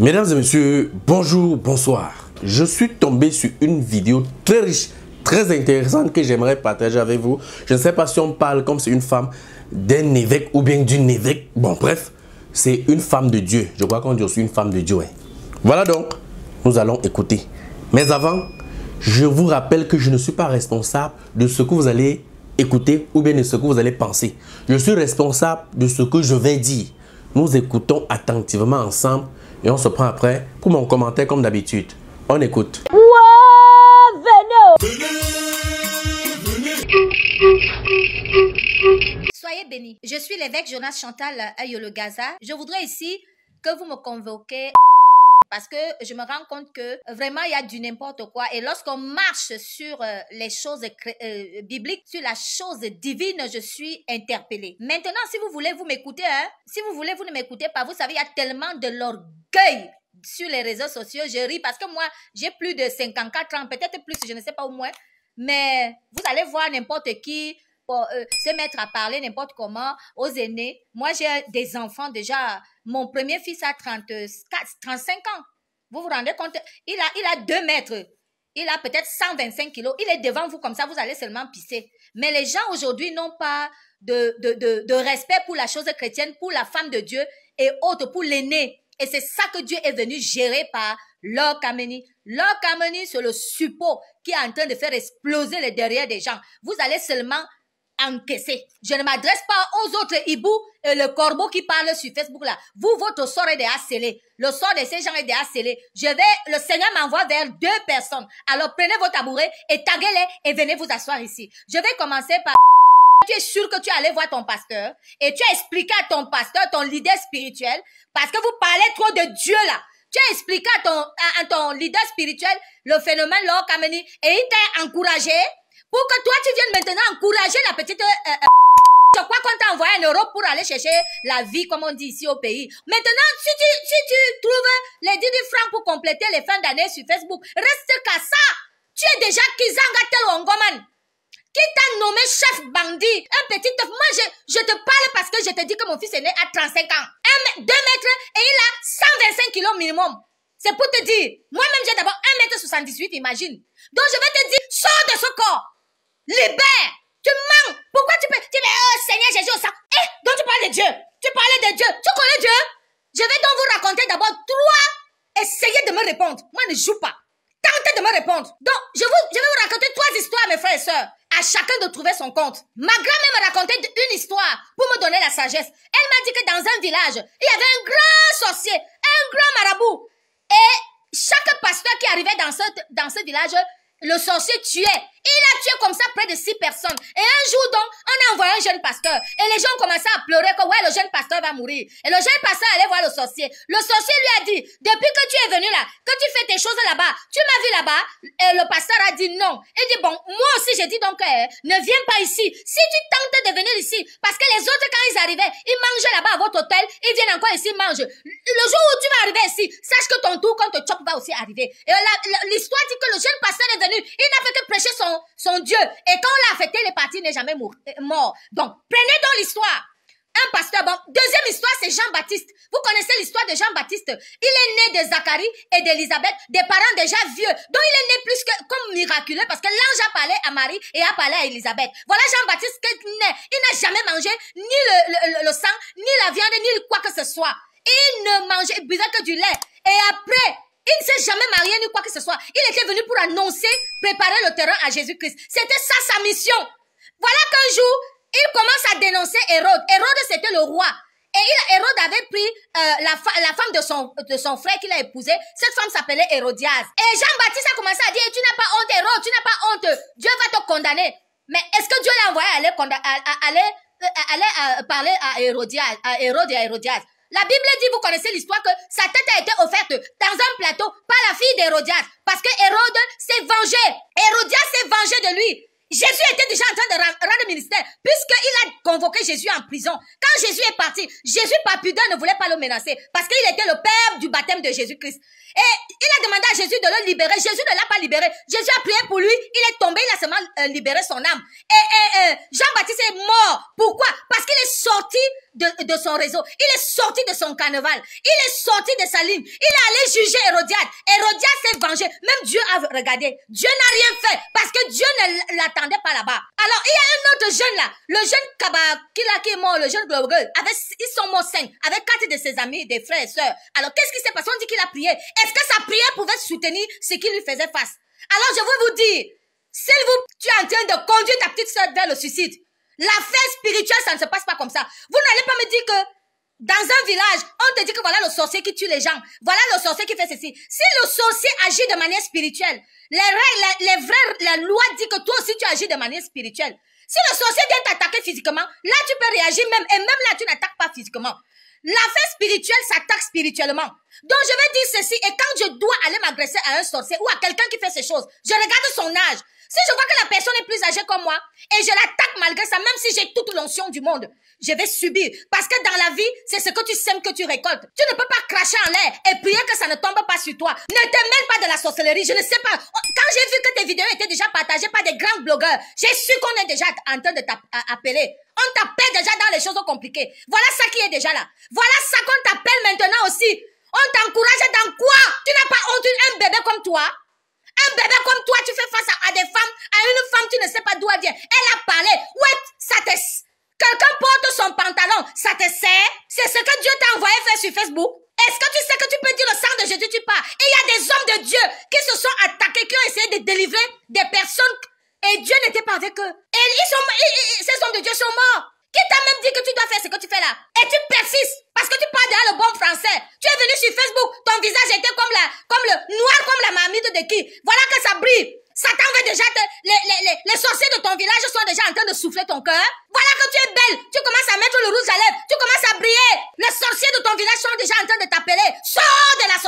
Mesdames et messieurs, bonjour, bonsoir. Je suis tombé sur une vidéo très riche, très intéressante que j'aimerais partager avec vous. Je ne sais pas si on parle comme c'est une femme d'un évêque ou bien d'une évêque. Bon, bref, c'est une femme de Dieu. Je crois qu'on dit aussi une femme de Dieu. Voilà donc, nous allons écouter. Mais avant, je vous rappelle que je ne suis pas responsable de ce que vous allez écouter ou bien de ce que vous allez penser. Je suis responsable de ce que je vais dire. Nous écoutons attentivement ensemble et on se prend après pour mon commentaire comme d'habitude. On écoute. Soyez bénis. Je suis l'évêque Jonas Chantal Ayolo Gaza. Je voudrais ici que vous me convoquez parce que je me rends compte que vraiment il y a du n'importe quoi et lorsqu'on marche sur euh, les choses euh, bibliques, sur la chose divine, je suis interpellée. Maintenant, si vous voulez, vous m'écoutez, hein? Si vous voulez, vous ne m'écoutez pas. Vous savez, il y a tellement de l'orgueil sur les réseaux sociaux. Je ris parce que moi, j'ai plus de 54 ans, peut-être plus, je ne sais pas au moins. Mais vous allez voir n'importe qui euh, se mettre à parler n'importe comment aux aînés. Moi, j'ai des enfants déjà. Mon premier fils a 34, 35 ans. Vous vous rendez compte? Il a, il a 2 mètres. Il a peut-être 125 kilos. Il est devant vous comme ça, vous allez seulement pisser. Mais les gens aujourd'hui n'ont pas de, de, de, de respect pour la chose chrétienne, pour la femme de Dieu et autres, pour l'aîné. Et c'est ça que Dieu est venu gérer par Lord Kameni. Lord Kameni, c'est le suppôt qui est en train de faire exploser les derrière des gens. Vous allez seulement encaisser. Je ne m'adresse pas aux autres hiboux et le corbeau qui parle sur Facebook là. Vous, votre sort est déjà scellé. Le sort de ces gens est déjà scellé. Je vais, le Seigneur m'envoie vers deux personnes. Alors prenez vos tabourets et taguez-les et venez vous asseoir ici. Je vais commencer par tu es sûr que tu allais voir ton pasteur et tu as expliqué à ton pasteur, ton leader spirituel, parce que vous parlez trop de Dieu là. Tu as expliqué à ton, à, ton leader spirituel le phénomène Lord Kameni et il t'a encouragé pour que toi tu viennes maintenant encourager la petite... Euh, euh, je crois qu'on t'a envoyé en Europe pour aller chercher la vie, comme on dit ici au pays. Maintenant, si tu, si tu trouves les 10 francs pour compléter les fins d'année sur Facebook, reste qu'à ça. Tu es déjà Kizanga Telongoman. Qui t'a nommé chef bandit, un petit Moi, je, te parle parce que je te dis que mon fils est né à 35 ans. 2 mètres et il a 125 kilos minimum. C'est pour te dire. Moi-même, j'ai d'abord 1 mètre 78, imagine. Donc, je vais te dire, sors de ce corps. Libère. Tu mens. Pourquoi tu peux... Tu dis, oh Seigneur Jésus sang. Eh, donc tu parles de Dieu. Tu parlais de Dieu. Tu connais Dieu? Je vais donc vous raconter d'abord trois. Essayez de me répondre. Moi, ne joue pas. Tentez de me répondre. Donc, je, vous, je vais vous raconter trois histoires, mes frères et sœurs. Chacun de trouver son compte. Ma grand-mère me racontait une histoire pour me donner la sagesse. Elle m'a dit que dans un village, il y avait un grand sorcier, un grand marabout. Et chaque pasteur qui arrivait dans ce, dans ce village le sorcier tuait. Il a tué comme ça près de six personnes. Et un jour donc, on a envoyé un jeune pasteur. Et les gens ont commencé à pleurer que ouais, le jeune pasteur va mourir. Et le jeune pasteur allait voir le sorcier. Le sorcier lui a dit, depuis que tu es venu là, que tu fais tes choses là-bas, tu m'as vu là-bas. Et le pasteur a dit non. Il dit bon, moi aussi j'ai dit donc, eh, ne viens pas ici. Si tu tentes de venir ici, parce que les autres quand ils arrivaient, ils mangeaient là-bas à votre hôtel, ils viennent encore ici manger. Le jour où tu vas arriver ici, sache que ton tour quand te chope va aussi arriver. Et l'histoire dit que le jeune pasteur est venu il n'a fait que prêcher son, son Dieu. Et quand on l'a affecté, il est parti, n'est jamais euh, mort. Donc, prenez donc l'histoire. Un pasteur, bon, deuxième histoire, c'est Jean-Baptiste. Vous connaissez l'histoire de Jean-Baptiste. Il est né de Zacharie et d'Élisabeth, des parents déjà vieux. Donc il est né plus que comme miraculeux parce que l'ange a parlé à Marie et a parlé à Élisabeth. Voilà Jean-Baptiste qui est né. Il n'a jamais mangé ni le, le, sang, ni la viande, ni quoi que ce soit. Il ne mangeait, il buvait que du lait. Et après, il ne s'est jamais marié ni quoi que ce soit. Il était venu pour annoncer, préparer le terrain à Jésus-Christ. C'était ça sa mission. Voilà qu'un jour, il commence à dénoncer Hérode. Hérode, c'était le roi. Et Hérode avait pris euh, la, femme de son, frère qu'il a épousé. Cette femme s'appelait Hérodias. Et Jean-Baptiste a commencé à dire, tu n'as pas honte, Hérode, tu n'as pas honte. Dieu va te condamner. Mais est-ce que Dieu l'a envoyé aller, aller, aller, aller, parler à Hérodias, à Hérode et à Hérodias? La Bible dit, vous connaissez l'histoire, que sa tête a été offerte dans un plateau par la fille d'Hérodias. Parce que Hérode s'est vengé. Hérodias s'est vengé de lui. Jésus était déjà en train de rendre ministère, puisqu'il a convoqué Jésus en prison. Quand Jésus est parti, Jésus par pudeur ne voulait pas le menacer, parce qu'il était le père du baptême de Jésus-Christ. Et il a demandé à Jésus de le libérer. Jésus ne l'a pas libéré. Jésus a prié pour lui. Il est tombé. Il a seulement euh, libéré son âme. Et, et Jean-Baptiste est mort. Pourquoi? Parce qu'il est sorti de, son réseau. Il est sorti de son carnaval. Il est sorti de sa ligne. Il est allé juger Hérodiade. Hérodiade s'est vengé. Même Dieu a regardé. Dieu n'a rien fait parce que Dieu ne l'attendait pas là-bas. Alors, il y a un autre jeune là. Le jeune Kaba, qui, qui est mort, le jeune Global. Avec, ils sont morts cinq. Avec quatre de ses amis, des frères et sœurs. Alors, qu'est-ce qui s'est passé? On dit qu'il a prié. Est-ce que sa prière pouvait soutenir ce qui lui faisait face? Alors, je veux vous dire, s'il vous, tu es en train de conduire ta petite soeur vers le suicide. L'affaire spirituelle, ça ne se passe pas comme ça. Vous n'allez pas me dire que dans un village, on te dit que voilà le sorcier qui tue les gens. Voilà le sorcier qui fait ceci. Si le sorcier agit de manière spirituelle, les règles, les, vraies, la loi dit que toi aussi tu agis de manière spirituelle. Si le sorcier vient t'attaquer physiquement, là tu peux réagir même, et même là tu n'attaques pas physiquement. L'affaire spirituelle s'attaque spirituellement. Donc je vais dire ceci, et quand je dois aller m'agresser à un sorcier ou à quelqu'un qui fait ces choses, je regarde son âge, si je vois que la personne est plus âgée que moi et je l'attaque malgré ça, même si j'ai toute l'onction du monde, je vais subir. Parce que dans la vie, c'est ce que tu sèmes que tu récoltes. Tu ne peux pas cracher en l'air et prier que ça ne tombe pas sur toi. Ne te mêle pas de la sorcellerie. Je ne sais pas. Quand j'ai vu que tes vidéos étaient déjà partagées par des grands blogueurs, j'ai su qu'on est déjà en train de t'appeler. On t'appelle déjà dans les choses compliquées. Voilà ça qui est déjà là. Voilà ça qu'on t'appelle maintenant aussi. On t'encourage dans quoi? Tu n'as pas honte un bébé comme toi? Un bébé comme toi, tu fais face à, des femmes, à une femme, tu ne sais pas d'où elle vient. Elle a parlé. Ouais, ça te... Quelqu'un porte son pantalon, ça te sert C'est ce que Dieu t'a envoyé faire sur Facebook Est-ce que tu sais que tu peux dire le sang de Jésus, tu pars Et il y a des hommes de Dieu qui se sont attaqués, qui ont essayé de délivrer des personnes et Dieu n'était pas avec eux. Et ils sont, ces hommes de Dieu sont morts. Qui t'a même dit que tu dois faire ce que tu fais là Et tu persistes parce que tu parles déjà le bon français. Tu es venu sur Facebook, ton visage était comme, la, comme le noir comme la marmite de qui Voilà que ça brille. Satan veut déjà te... Les, les, les, les, sorciers de ton village sont déjà en train de souffler ton cœur. Voilà que tu es belle. Tu commences à mettre le rouge à lèvres. Tu commences à briller. Les sorciers de ton village sont déjà en train de t'appeler. Sors de la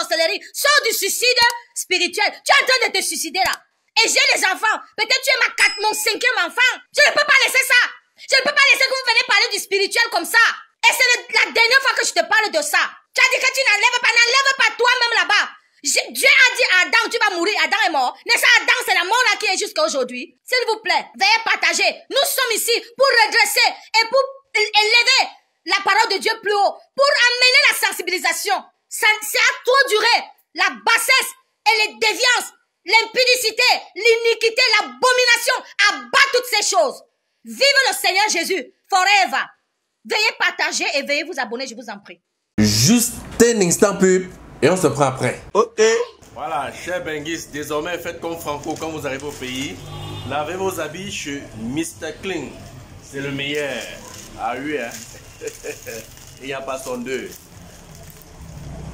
du suicide spirituel. Tu es en train de te suicider là. Et j'ai les enfants. Peut-être tu es ma quatre, mon cinquième enfant. Je ne peux pas laisser ça. Je ne peux pas laisser que vous venez parler du spirituel comme ça. Et c'est la dernière fois que je te parle de ça. Tu as dit que tu n'enlèves pas, n'enlève pas toi-même là-bas. Dieu a dit à Adam, tu vas mourir, Adam est mort. Mais ça, Adam, c'est la mort là qui est jusqu'à aujourd'hui? S'il vous plaît, veuillez partager. Nous sommes ici pour redresser et pour élever la parole de Dieu plus haut, pour amener la sensibilisation. C'est à trop durer la bassesse et les déviances, l'impudicité, l'iniquité, l'abomination, abat toutes ces choses. Vive le Seigneur Jésus, forever. Veuillez partager et veuillez vous abonner, je vous en prie. Juste un instant pub et on se prend après. Ok. Voilà, cher Bengis, désormais faites comme Franco quand vous arrivez au pays. Lavez vos habits chez Mr. Clean. C'est le meilleur. Ah oui, hein. Il n'y a pas son deux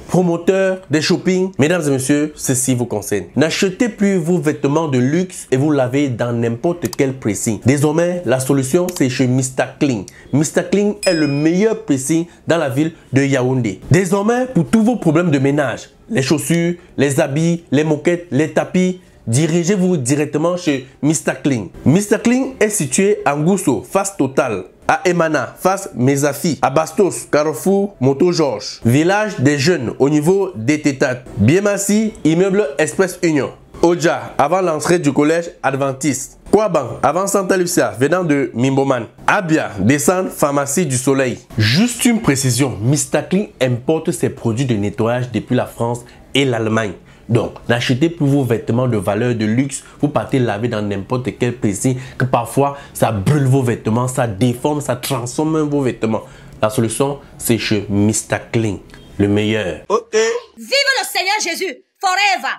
promoteur des shopping, mesdames et messieurs, ceci vous concerne. N'achetez plus vos vêtements de luxe et vous lavez dans n'importe quel pressing. Désormais, la solution c'est chez Mr. Clean. Mr. Clean est le meilleur pressing dans la ville de Yaoundé. Désormais, pour tous vos problèmes de ménage, les chaussures, les habits, les moquettes, les tapis, dirigez-vous directement chez Mr. Clean. Mr. Clean est situé à Ngousso, face totale à Emana, face Mesafi, à Bastos, Carrefour, Moto Georges. Village des jeunes au niveau des Tétates. Biemassi, immeuble Express Union. Oja, avant l'entrée du collège adventiste. Kouaban, avant Santa Lucia, venant de Mimboman. Abia, descend pharmacie du soleil. Juste une précision, Mr. Importe ses produits de nettoyage depuis la France et l'Allemagne. Donc, n'achetez plus vos vêtements de valeur de luxe. Vous partez laver dans n'importe quel pressing que parfois ça brûle vos vêtements, ça déforme, ça transforme vos vêtements. La solution, c'est chez Mr. Clean, le meilleur. Ok. Vive le Seigneur Jésus, forever.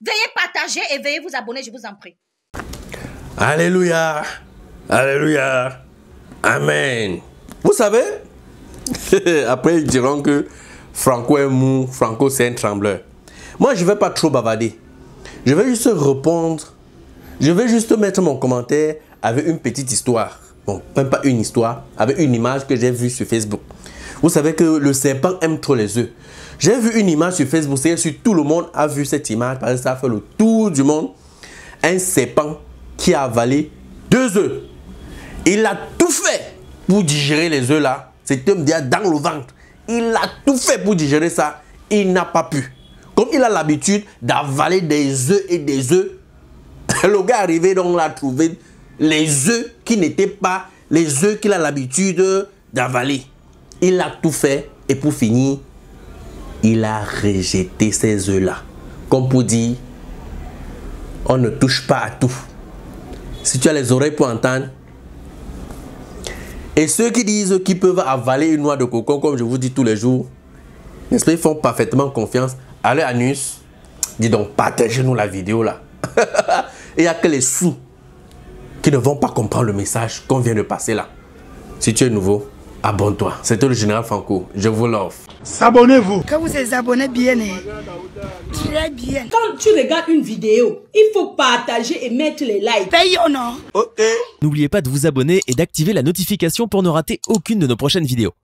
Veuillez partager et veuillez vous abonner, je vous en prie. Alléluia. Alléluia. Amen. Vous savez, après ils diront que Franco est mou, Franco c'est un trembleur. Moi, je ne vais pas trop bavarder. Je vais juste répondre. Je vais juste mettre mon commentaire avec une petite histoire. Bon, même pas une histoire, avec une image que j'ai vue sur Facebook. Vous savez que le serpent aime trop les œufs. J'ai vu une image sur Facebook, c'est que tout le monde a vu cette image parce que ça a fait le tour du monde. Un serpent qui a avalé deux œufs. Il a tout fait pour digérer les œufs là. C'était dans le ventre. Il a tout fait pour digérer ça. Il n'a pas pu. Il a l'habitude d'avaler des œufs et des œufs, le gars arrivé donc a trouvé les œufs qui n'étaient pas les œufs qu'il a l'habitude d'avaler. Il a tout fait et pour finir, il a rejeté ces œufs-là. Comme pour dire, on ne touche pas à tout. Si tu as les oreilles pour entendre, et ceux qui disent qu'ils peuvent avaler une noix de coco, comme je vous dis tous les jours, n'est-ce ils font parfaitement confiance leur anus. Dis donc, partagez-nous la vidéo là. Et il n'y a que les sous qui ne vont pas comprendre le message qu'on vient de passer là. Si tu es nouveau, abonne-toi. C'était le général Franco. Je vous l'offre. S'abonnez-vous. Quand vous êtes abonné bien, hein. très bien. Quand tu regardes une vidéo, il faut partager et mettre les likes. Paye ou non Ok. N'oubliez pas de vous abonner et d'activer la notification pour ne rater aucune de nos prochaines vidéos.